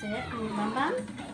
Say it, and Bum Bum.